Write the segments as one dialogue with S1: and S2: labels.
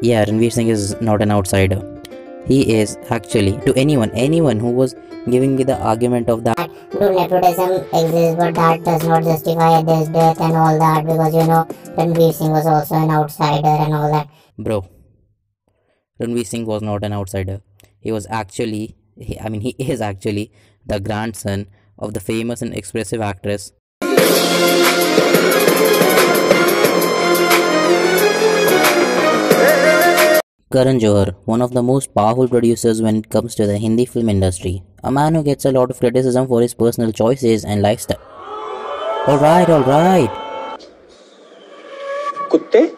S1: Yeah, Ranveer Singh is not an outsider. He is actually to anyone, anyone who was giving me the argument of that.
S2: No nepotism exists, but that does not justify this death and all that because you know Ranveer Singh was also an outsider and all that.
S1: Bro, Ranveer Singh was not an outsider. He was actually, he, I mean, he is actually the grandson of the famous and expressive actress Karan Johar, one of the most powerful producers when it comes to the Hindi film industry, a man who gets a lot of criticism for his personal choices and lifestyle. Alright, alright.
S3: Kutte?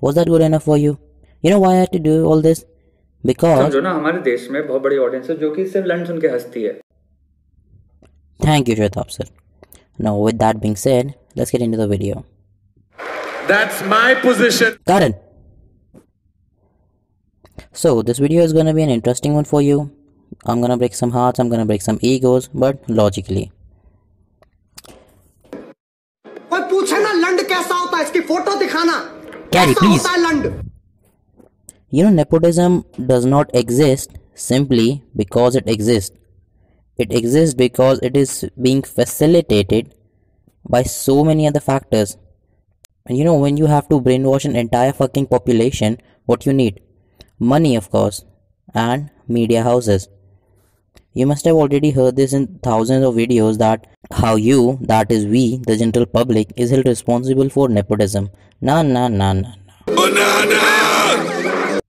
S1: Was that good enough for you? You know why I had to do all this? Because.
S3: हमारे देश में बहुत बड़ी audience है जो कि सिर्फ lunch हंसती है.
S1: Thank you, Shwetabh sir. Now, with that being said, let's get into the video.
S4: That's my position.
S1: Karan, So, this video is gonna be an interesting one for you. I'm gonna break some hearts, I'm gonna break some egos, but logically.
S5: कोई पूछे ना लंड कैसा होता है इसकी photo दिखाना
S1: Gary,
S5: कैसा
S1: please.
S5: होता है लंड
S1: You know, nepotism does not exist simply because it exists. It exists because it is being facilitated by so many other factors. And you know, when you have to brainwash an entire fucking population, what you need? Money, of course, and media houses. You must have already heard this in thousands of videos that how you, that is we, the general public, is held responsible for nepotism. Nah, nah, nah, nah, nah.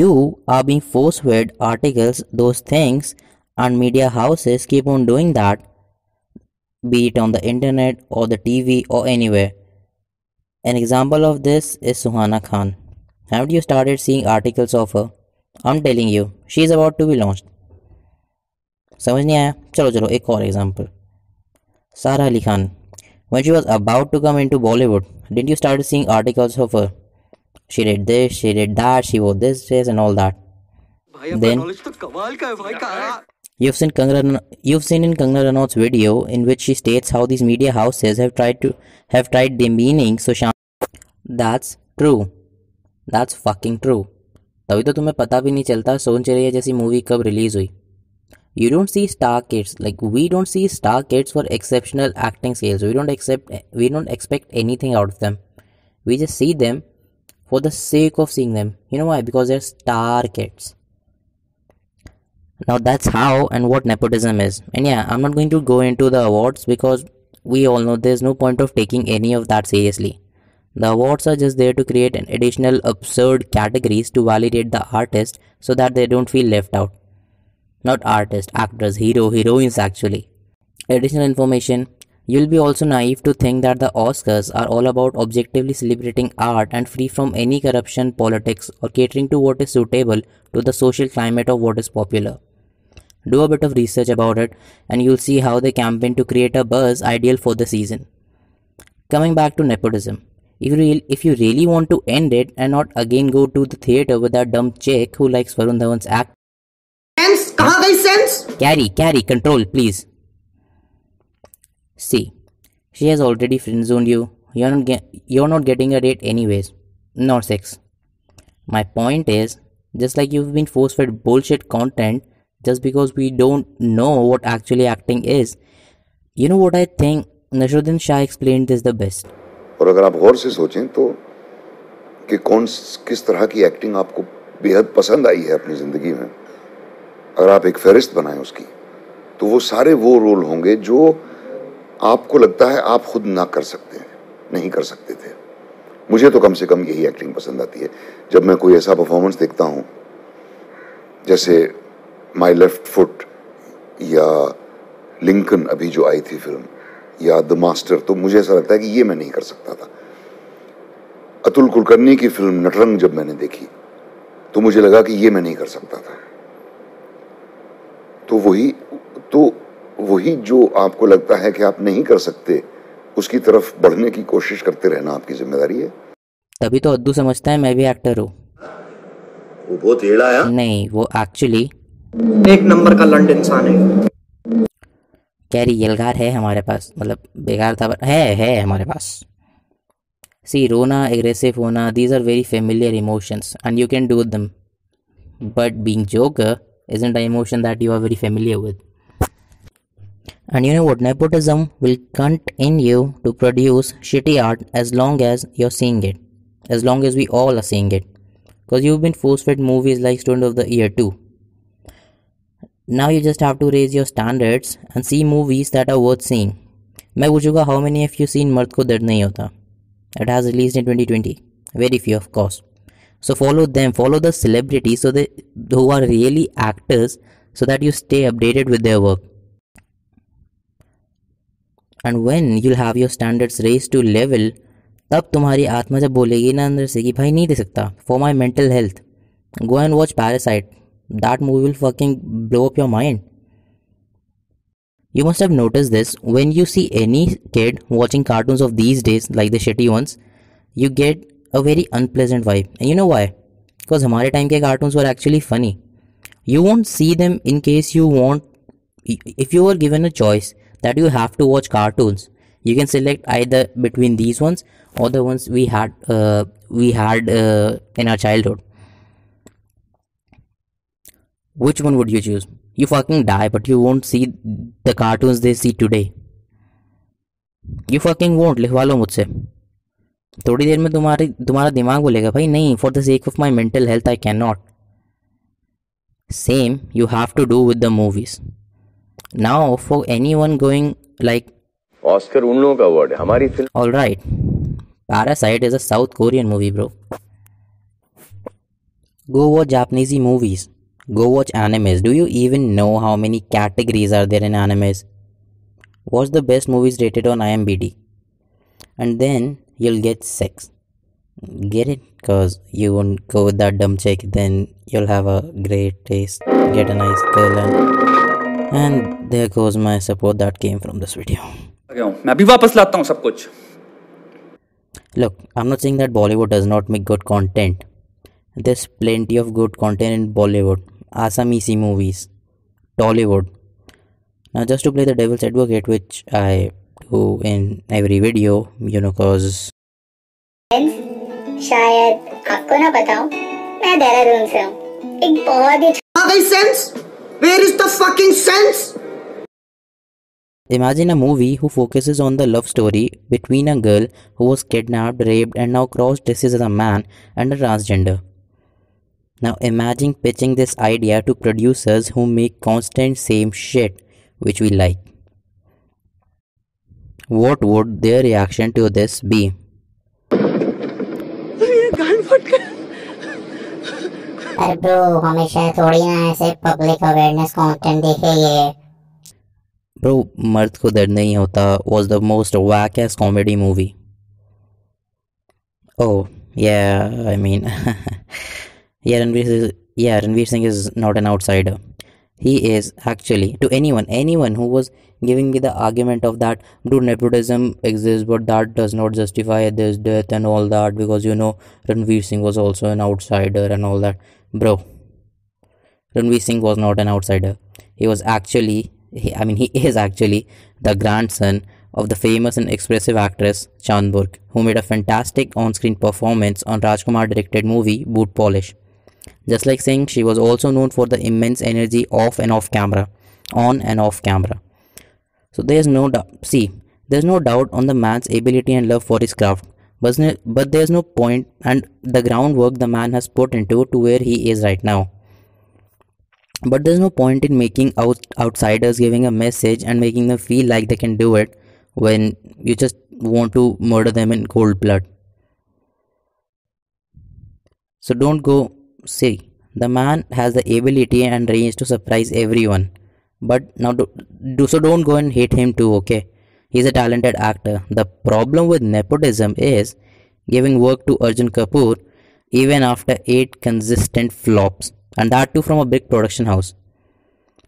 S1: You are being force fed articles, those things, and media houses keep on doing that, be it on the internet or the TV or anywhere. An example of this is Suhana Khan. Haven't you started seeing articles of her? I'm telling you, she is about to be launched. समझ नहीं आया चलो चलो एक और example Sara Ali Khan when she was about to come into Bollywood, didn't you start seeing articles of her? She did this, she did that, she wore this dress and all that. Then
S5: तो कमाल का है भाई कहा
S1: you've seen Kangana, you've seen in Kangana Ranaut's video in which she states how these media houses have tried to have tried demeaning Sushant. That's true. That's fucking true. तभी तो तुम्हें पता भी नहीं चलता सोन चेरिया जैसी मूवी कब रिलीज़ हुई you don't see star kids like we don't see star kids for exceptional acting skills we don't accept we don't expect anything out of them we just see them for the sake of seeing them you know why because they're star kids now that's how and what nepotism is and yeah i'm not going to go into the awards because we all know there's no point of taking any of that seriously the awards are just there to create an additional absurd categories to validate the artist so that they don't feel left out not artists, actors, hero, heroines actually. Additional information You'll be also naive to think that the Oscars are all about objectively celebrating art and free from any corruption, politics, or catering to what is suitable to the social climate of what is popular. Do a bit of research about it, and you'll see how they campaign to create a buzz ideal for the season. Coming back to nepotism. If you, if you really want to end it and not again go to the theater with that dumb chick who likes Varun Dhawan's act.
S5: Sense? कहाँ sense?
S1: Carry, carry, control, please. See, she has already friend zoned you. You're not get, you're not getting a date anyways, nor sex. My point is, just like you've been force fed bullshit content just because we don't know what actually acting is. You know what I think? Naseeruddin Shah explained this the best.
S6: और अगर आप गौर से सोचें तो कि कौन किस तरह की एक्टिंग आपको बेहद पसंद आई है अपनी ज़िंदगी में, अगर आप एक फहरिस्त बनाएँ उसकी तो वो सारे वो रोल होंगे जो आपको लगता है आप खुद ना कर सकते हैं, नहीं कर सकते थे। मुझे तो कम से कम यही एक्टिंग पसंद आती है। जब मैं कोई ऐसा परफॉर्मेंस देखता हूँ, जैसे माई लेफ़्ट फुट या लिंकन अभी जो आई थी फ़िल्म या द मास्टर तो मुझे ऐसा लगता है कि ये मैं नहीं कर सकता था। अतुल कुलकर्णी की फ़िल्म नटरंग जब मैंने देखी तो मुझे लगा कि ये मैं नहीं कर सकता था। तो वही तो वही जो आपको लगता है कि आप नहीं कर सकते उसकी तरफ़ बढ़ने की कोशिश करते रहना आपकी ज़िम्मेदारी है।
S1: तभी तो अद्दू समझता है मैं भी एक्टर हूँ।
S6: वो बहुत एड़ा है
S1: नहीं वो एक्चुअली
S5: एक नंबर का लंड इंसान है।
S1: कैरी यलगार है हमारे पास मतलब बेकार था है है हमारे पास। सी रोना एग्रेसिव होना these are very familiar emotions and you can do them but being joke is an emotion that you are very familiar with and you know what nepotism will continue to produce shitty art as long as you are seeing it as long as we all are seeing it because you been force fed movies like Student of the Year two Now you just have to raise your standards and see movies that are worth seeing. मैं पूछूँगा how many of you seen Mard Ko Dard Nahi Hota it has release in 2020 very few of course so follow them follow the celebrities so that who are really actors so that you stay updated with their work and when you'll have your standards raised to level तब तुम्हारी आत्मा जब बोलेगी ना अंदर से कि भाई नहीं दे सकता for my mental health go and watch Parasite that movie will fucking blow up your mind You must have noticed this when you see any kid watching cartoons of these days, like the shitty ones, you get a very unpleasant vibe. And you know why? Because हमारे time के cartoons were actually funny. You won't see them in case you want. If you were given a choice that you have to watch cartoons, you can select either between these ones or the ones we had uh, we had uh, in our childhood. Which one would you choose? You fucking die, but you won't see the cartoons they see today. You fucking won't लिखवा लो मुझसे थोड़ी देर में तुम्हारी तुम्हारा दिमाग बोलेगा भाई नहीं for the sake of my mental health I can not same you have to do with the movies now for anyone going like
S7: Oscar उन लोगों का अवार्ड है हमारी film
S1: All right. Parasite is a South Korean movie, bro. Go watch Japanese movies. Go watch animes. Do you even know how many categories are there in animes? What's the best movies rated on IMDb? And then you'll get sex. Get it? Cause you won't go with that dumb chick. Then you'll have a great taste. Get a nice girl and and there goes my support that came from this video. Look, I'm not saying that Bollywood does not make good content. There's plenty of good content in Bollywood. Assamese movies, Tollywood. Now, just to play the devil's advocate, which I do in every video, you know, cause
S2: शायद आपको ना बताऊं मैं देहरादून से हूँ एक बहुत ही
S5: आ गई sense where is the fucking sense
S1: imagine a movie who focuses on the love story between a girl who was kidnapped, raped, and now cross dresses as a man and a transgender. Now imagine pitching this idea to producers who make constant same shit which we like. What would their reaction to this be?
S2: अरे bro हमेशा थोड़ी ना ऐसे public awareness content देखे ये
S1: Bro, मर्द को दर्द नहीं होता was the most whack ass comedy movie. Oh, yeah, I mean, yeah, Ranveer, is, yeah, Ranveer Singh is not an outsider. He is actually to anyone, anyone who was giving me the argument of that, dude, nepotism exists, but that does not justify this death and all that because you know Ranveer Singh was also an outsider and all that, bro. Ranveer Singh was not an outsider. He was actually, he, I mean, he is actually the grandson of the famous and expressive actress Chand Burke, who made a fantastic on screen performance on Rajkumar directed movie Boot Polish. Just like Singh, she was also known for the immense energy off and off camera, on and off camera. So there's no doubt. See, there's no doubt on the man's ability and love for his craft, but, but there's no point and the groundwork the man has put into to where he is right now. But there's no point in making out outsiders giving a message and making them feel like they can do it when you just want to murder them in cold blood. So don't go see. The man has the ability and range to surprise everyone. But now do, do so don't go and hate him too, okay? He's a talented actor. The problem with nepotism is giving work to Arjun Kapoor even after eight consistent flops. And that too from a big production house.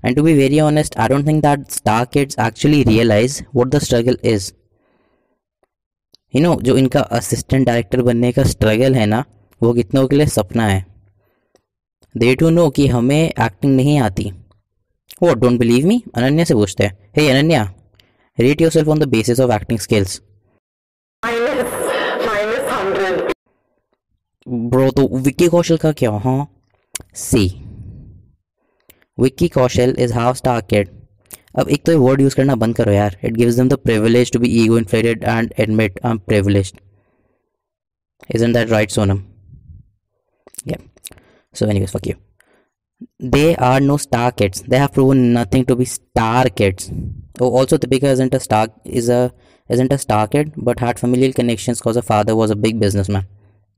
S1: And to be very honest, I don't think that star kids actually realize what the struggle is. You know जो इनका assistant director बनने का struggle है ना वो कितनों के लिए सपना है दे टू नो कि हमें एक्टिंग नहीं आती। वो डोंट बिलीव मी अनन्या से पूछते हैं। Hey Ananya rate yourself on the basis of
S8: acting skills
S1: bro तो विक्की कौशल का क्या? हाँ। See Vicky Kaushal is half star kid अब एक तो ये वर्ड यूज़ करना बंद करो यार। It gives them the privilege to be ego inflated and admit I am isn't that right sonam? yeah so anyways fuck you. They are no star kids. They have proven nothing to be star kids. Oh also Deepika isn't a star is a isn't a star kid but had familial connections because her father was a big businessman.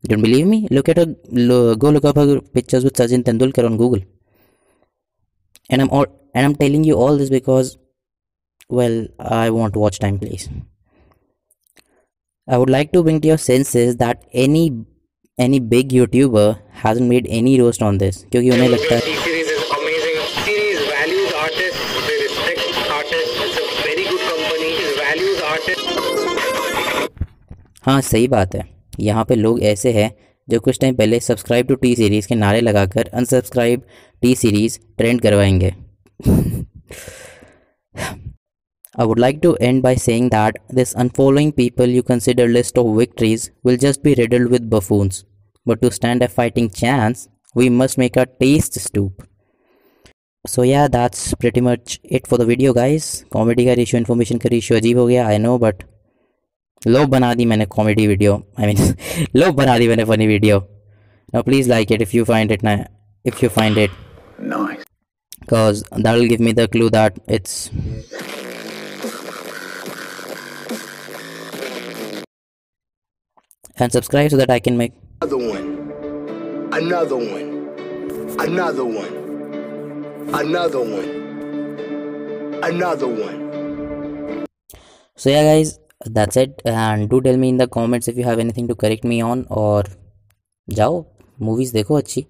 S1: Don't believe me? Look at lo, go look up her pictures with Sachin Tendulkar on Google. And I'm all and I'm telling you all this because well I want watch time please I would like to bring to your senses that any any big YouTuber has made any roast on this क्योंकि उन्हें लगता है हाँ सही बात है। यहाँ पे लोग ऐसे हैं जो कुछ टाइम पहले सब्सक्राइब टू टी सीरीज़ के नारे लगाकर अनसब्सक्राइब टी सीरीज़ ट्रेंड करवाएँगे। I would like to end by saying that this unfollowing people you consider list of victories will just be riddled with buffoons. But to stand a fighting chance, we must make our taste stoop. So yeah, that's pretty much it for the video guys. Comedy का ratio information का ratio अजीब हो गया I know but लो बना दी मैंने comedy video I mean लो बना दी मैंने funny video now please like it if you find it na- if you find it
S4: Nice.
S1: because that will give me the clue that and subscribe so that I can make
S9: Another one. Another one. Another one. Another one. Another one.
S1: so yeah guys that's it and do tell me in the comments if you have anything to correct me on or जाओ movies देखो अच्छी